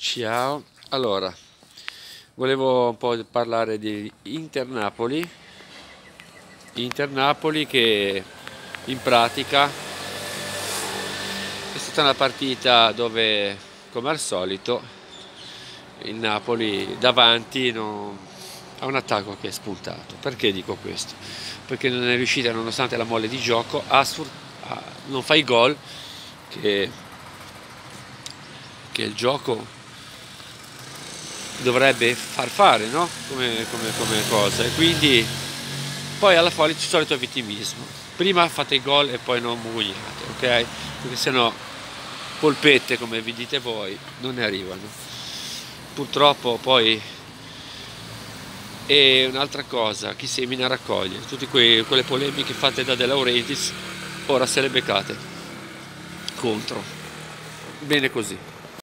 Ciao, allora volevo un po' parlare di Inter Napoli, che in pratica è stata una partita dove come al solito il Napoli davanti non, ha un attacco che è spuntato. Perché dico questo? Perché non è riuscita nonostante la molle di gioco a non fa i gol che, che il gioco dovrebbe far fare no? come, come, come cosa. E quindi poi alla folle c'è il solito vittimismo. Prima fate gol e poi non mugugnate ok? Perché sennò polpette come vi dite voi non ne arrivano. Purtroppo poi e un'altra cosa chi semina raccoglie. Tutte quelle polemiche fatte da De Laurentiis ora se le beccate contro. Bene così